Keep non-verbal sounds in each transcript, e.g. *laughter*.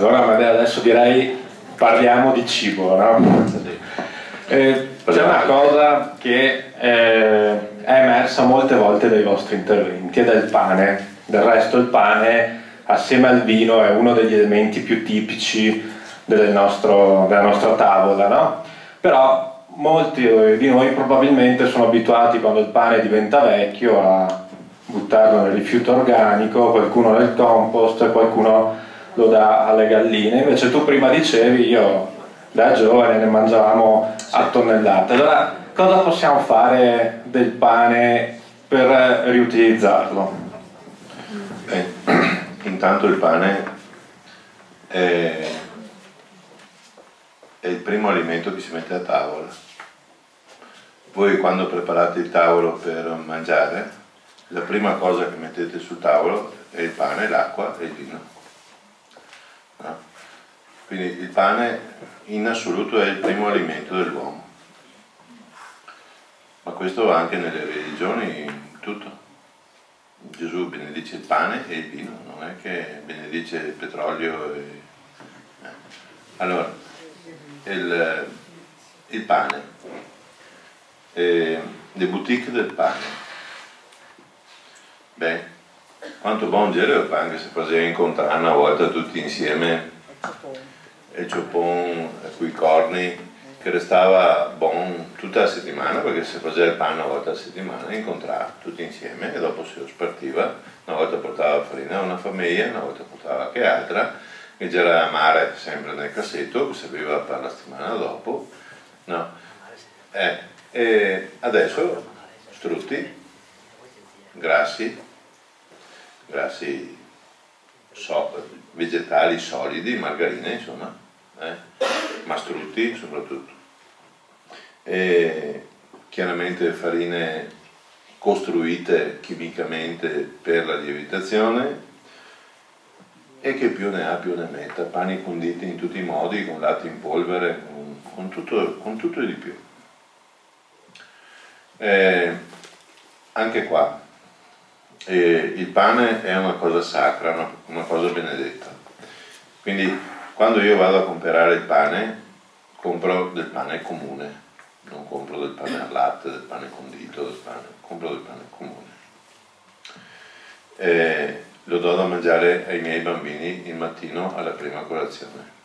Allora adesso direi parliamo di cibo, no? Eh, c'è una cosa che eh, è emersa molte volte dai vostri interventi, è del pane. Del resto il pane, assieme al vino, è uno degli elementi più tipici del nostro, della nostra tavola, no? Però molti di noi probabilmente sono abituati quando il pane diventa vecchio a buttarlo nel rifiuto organico, qualcuno nel compost, qualcuno lo dà alle galline. Invece tu prima dicevi, io da giovane ne mangiavamo a tonnellate. Allora cosa possiamo fare del pane per riutilizzarlo? Beh, *clears throat* intanto il pane è, è il primo alimento che si mette a tavola. Voi quando preparate il tavolo per mangiare, la prima cosa che mettete sul tavolo è il pane, l'acqua e il vino. No? Quindi il pane in assoluto è il primo alimento dell'uomo. Ma questo va anche nelle religioni, tutto. Gesù benedice il pane e il vino, non è che benedice il petrolio. E... Eh. Allora, il, il pane, e le boutique del pane. Beh, quanto buon gelo il pane che si faceva incontrare una volta tutti insieme e ciopon i corni che restava buon tutta la settimana perché si faceva il pane una volta a settimana, incontrava tutti insieme e dopo si lo spartiva, una volta portava farina a una famiglia, una volta portava anche altra, e c'era amare sempre nel cassetto che serviva per la settimana dopo. No. Eh, e adesso strutti, grassi, grassi so, vegetali solidi, margarine insomma, eh? mastrutti soprattutto. E chiaramente farine costruite chimicamente per la lievitazione e che più ne ha più ne metta, pani conditi in tutti i modi, con latte in polvere, con, con, tutto, con tutto e di più. E anche qua, eh, il pane è una cosa sacra, una, una cosa benedetta. Quindi quando io vado a comprare il pane, compro del pane comune, non compro del pane al latte, del pane condito, del pane, compro del pane comune. E lo do da mangiare ai miei bambini il mattino alla prima colazione,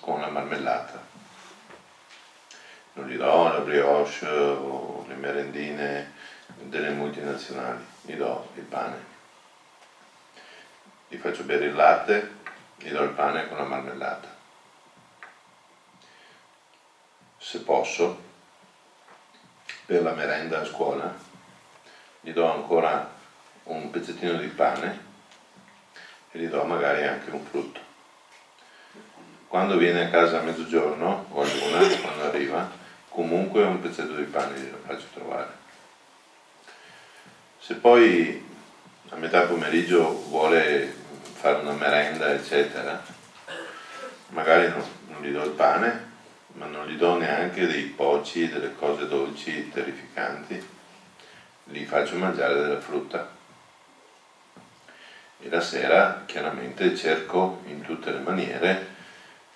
con la marmellata. Non gli do la brioche o le merendine delle multinazionali, gli do il pane. Gli faccio bere il latte, gli do il pane con la marmellata. Se posso, per la merenda a scuola, gli do ancora un pezzettino di pane e gli do magari anche un frutto. Quando viene a casa a mezzogiorno o a luna, quando arriva, comunque un pezzetto di pane glielo faccio trovare. Se poi a metà pomeriggio vuole fare una merenda, eccetera, magari non, non gli do il pane, ma non gli do neanche dei poci, delle cose dolci terrificanti, gli faccio mangiare della frutta. E la sera chiaramente cerco in tutte le maniere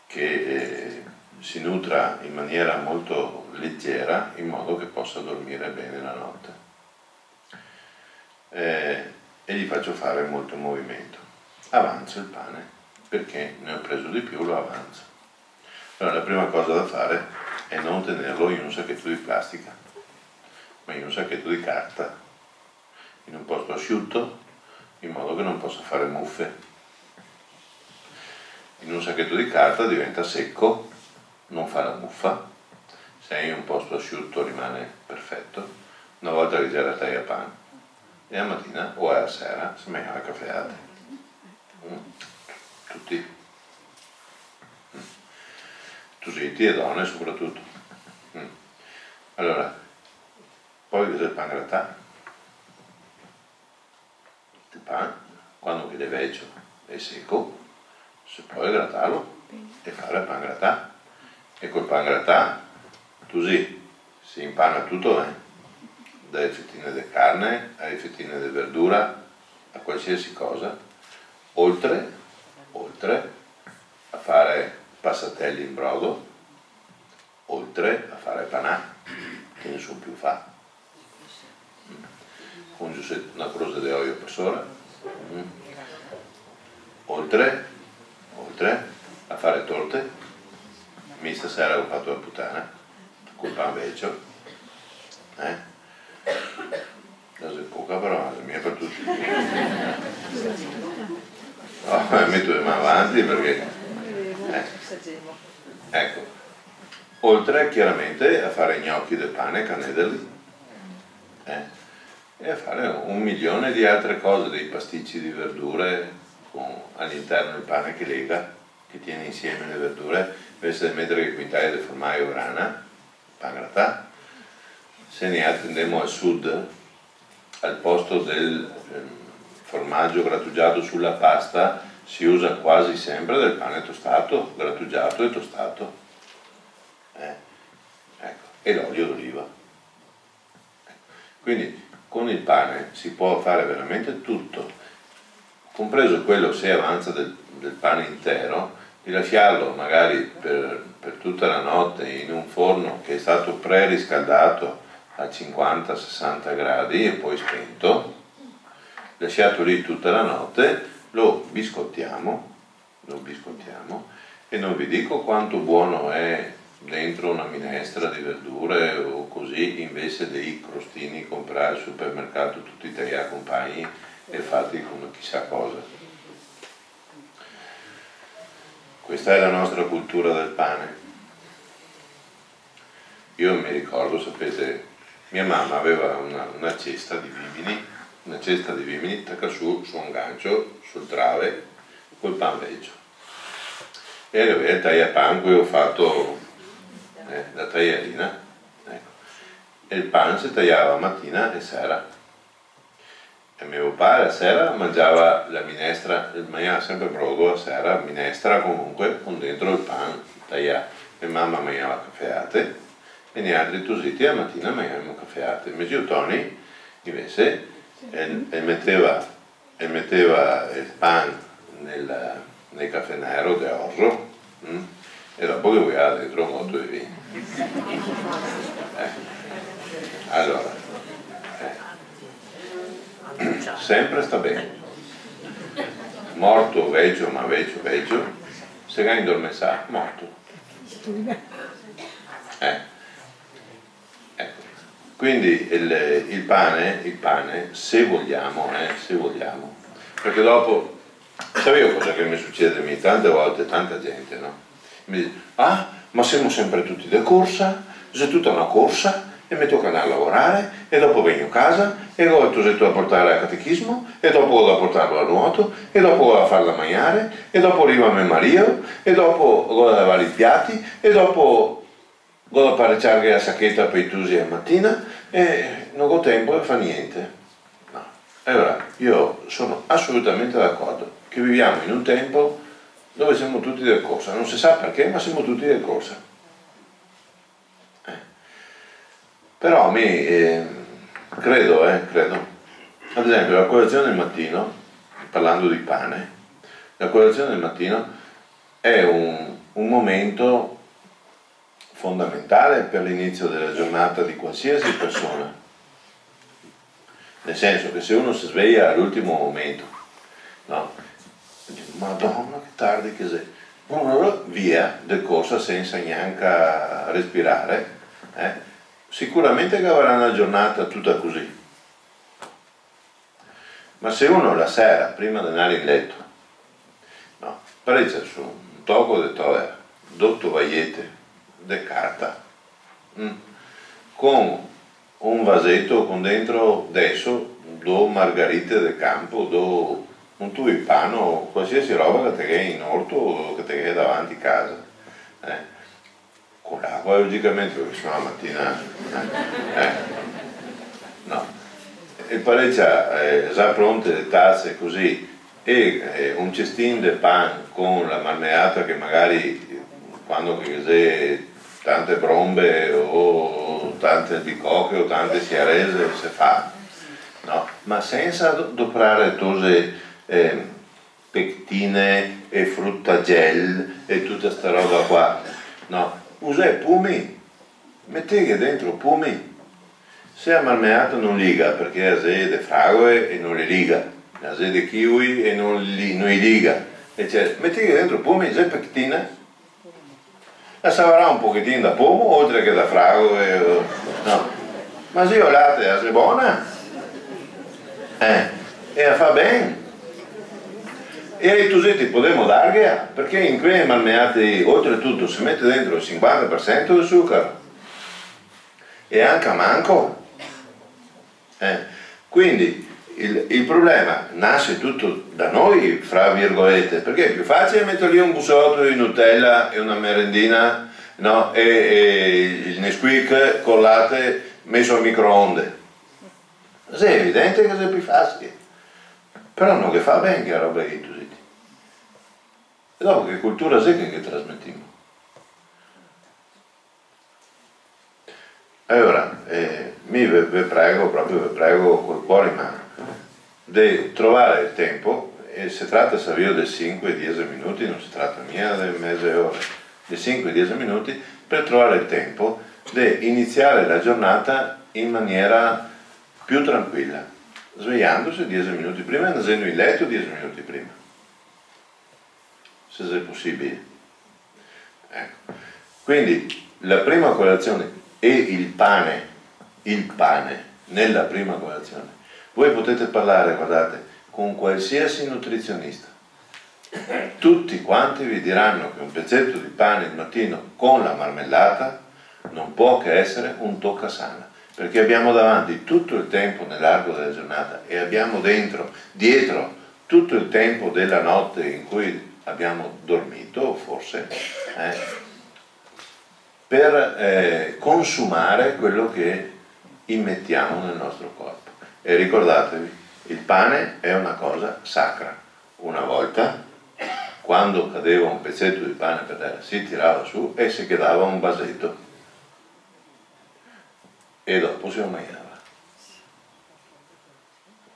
che si nutra in maniera molto leggera in modo che possa dormire bene la notte eh, e gli faccio fare molto movimento. Avanzo il pane perché ne ho preso di più, lo avanzo. Allora la prima cosa da fare è non tenerlo in un sacchetto di plastica, ma in un sacchetto di carta, in un posto asciutto, in modo che non possa fare muffe. In un sacchetto di carta diventa secco, non fa la muffa, se è in un posto asciutto rimane perfetto, una volta che già la taglia pane e la mattina o alla sera si mangiava la caffeate. Mm. Tutti. Mm. Tusitti e donne soprattutto. Mm. Allora, poi cos'è il pan grattà? Il pan, quando è vecchio e secco, si può grattarlo e fare il pan grattà. E col pan grattà, così, si impana tutto, eh? Dalle fettine di carne alle fettine di verdura, a qualsiasi cosa, oltre, oltre a fare passatelli in brodo, oltre a fare panà, che nessuno più fa. Con una croce di olio per sola. Oltre, oltre a fare torte, mi stasera ho fatto la puttana, col pan vecchio. Eh? Però, la mia per tutti. No, *laughs* metto le mani avanti perché... Eh. Ecco, oltre chiaramente a fare gnocchi del pane, canederli, eh, e a fare un milione di altre cose, dei pasticci di verdure all'interno il pane che lega, che tiene insieme le verdure, invece di mettere il quintale di formaggio grana, pan grattà, se ne attendiamo al sud, al posto del ehm, formaggio grattugiato sulla pasta, si usa quasi sempre del pane tostato, grattugiato e tostato. Eh, ecco. E l'olio d'oliva. Ecco. Quindi con il pane si può fare veramente tutto, compreso quello se avanza del, del pane intero, di lasciarlo magari per, per, tutta la notte in un forno che è stato preriscaldato a 50-60 gradi e poi spento, lasciato lì tutta la notte, lo biscottiamo, lo biscottiamo e non vi dico quanto buono è dentro una minestra di verdure o così invece dei crostini comprare al supermercato tutti tagliati compagni e fatti come chissà cosa. Questa è la nostra cultura del pane. Io mi ricordo, sapete, mia mamma aveva una, una cesta di vimini, una cesta di vimini, attacca su, su un gancio, sul trave, col pan vecchio. E aveva il tagliapan cui ho fatto eh, la tagliarina, ecco. e il pane si tagliava mattina e sera. E mio padre a sera mangiava la minestra, mangiava sempre brodo a sera, minestra comunque, con dentro il pane tagliato. E mamma mangiava caffeate e gli altri tositi a mattina mangiavamo caffeate. Invece Tony invece e, e, metteva, e metteva il pan nel, nel caffè nero di orzo mm? e dopo che voleva dentro molto di vino. Eh. Allora, eh. sempre sta bene. Morto, vecchio, ma vecchio, vecchio, se ga indormessa, morto. Eh. Quindi il, il, pane, il pane, se vogliamo, eh, se vogliamo, perché dopo, sapevo cosa che mi succede tante volte, tanta gente, no? Mi dice, ah, ma siamo sempre tutti da corsa, c'è tutta una corsa e mi tocca andare a lavorare e dopo vengo a casa e dopo tu sei tu a portare al catechismo e dopo vado a portarlo a nuoto e dopo vado a farla mangiare e dopo arriva mio marito e dopo vado a lavare i piatti e dopo vado a pareggiare la sacchetta per i tusi a mattina e non ho tempo e fa niente. No. Allora, io sono assolutamente d'accordo che viviamo in un tempo dove siamo tutti del corsa, non si sa perché, ma siamo tutti del corsa. Eh. Però me, eh, credo, eh, credo, ad esempio la colazione del mattino, parlando di pane, la colazione del mattino è un, un momento fondamentale per l'inizio della giornata di qualsiasi persona. Nel senso che se uno si sveglia all'ultimo momento, no? Madonna che tardi che sei. Via del corso senza neanche respirare, eh? sicuramente avrà una giornata tutta così. Ma se uno la sera, prima di andare in letto, no, prende su un tocco di toera, dotto vagliette di carta, mm, con un vasetto con dentro adesso due margarite del campo, due un tulipano, qualsiasi roba che te in orto o che te davanti a casa. Eh. Con l'acqua logicamente perché sennò la mattina... Eh. Eh. No. E parecchia eh, già pronte le tazze così e eh, un cestino di pan con la marmeata che magari quando che tante brombe o tante bicocche o tante siarese si fa no? ma senza doprare cose eh, pectine e frutta gel e tutta sta roba qua. No, usa i pumi, mettete dentro pumi. Se a marmeato non liga, perché ha de fragoe e non le liga, ha de kiwi e non li, non li liga, eccetera. Mettete dentro pumi, se pectine, la saprà un pochettino da pomo oltre che da fragoe, no. Ma se io latte è buona, eh, e fa bene e ai tusetti potremmo darghe perché in quei malmeati oltretutto si mette dentro il 50% di zucchero e anche manco eh. quindi il, il, problema nasce tutto da noi fra virgolette perché è più facile mettere lì un bussotto di Nutella e una merendina no, e, e il Nesquik con latte messo al microonde. È evidente che è più facile. Però non che fa bene che roba che tu e dopo che cultura secca che trasmettiamo? Allora, eh, mi vi prego, proprio vi prego col cuore in mano, di trovare il tempo, e si tratta savio di 5-10 minuti, non si tratta mia di mezze ore, di 5-10 minuti, per trovare il tempo di iniziare la giornata in maniera più tranquilla, svegliandosi 10 minuti prima e andando in letto 10 minuti prima se è possibile. Ecco. Quindi la prima colazione e il pane, il pane nella prima colazione. Voi potete parlare, guardate, con qualsiasi nutrizionista. Tutti quanti vi diranno che un pezzetto di pane il mattino con la marmellata non può che essere un tocca sana perché abbiamo davanti tutto il tempo nell'arco della giornata e abbiamo dentro, dietro, tutto il tempo della notte in cui abbiamo dormito, forse, eh, per eh, consumare quello che immettiamo nel nostro corpo. E ricordatevi, il pane è una cosa sacra. Una volta, quando cadeva un pezzetto di pane per terra, si tirava su e si quedava un vasetto. E dopo si ammainava.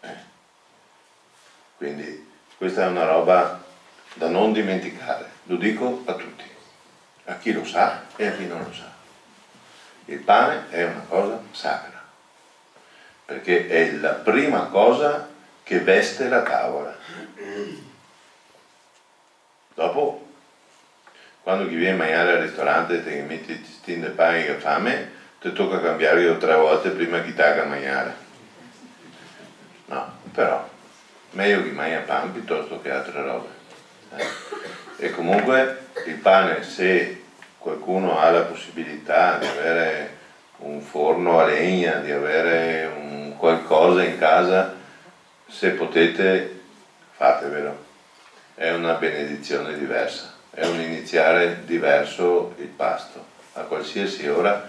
Eh. Quindi questa è una roba da non dimenticare, lo dico a tutti, a chi lo sa e a chi non lo sa. Il pane è una cosa sacra, perché è la prima cosa che veste la tavola. Dopo, quando chi viene a mangiare al ristorante e ti metti il testino di pane che fame, ti tocca cambiare tre volte prima che ti a mangiare. No, però, meglio che mangia pane piuttosto che altre robe. E comunque il pane, se qualcuno ha la possibilità di avere un forno a legna, di avere un qualcosa in casa, se potete fatevelo. È una benedizione diversa, è un iniziare diverso il pasto, a qualsiasi ora,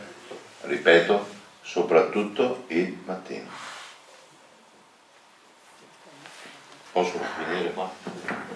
ripeto, soprattutto il mattino. Posso finire qua?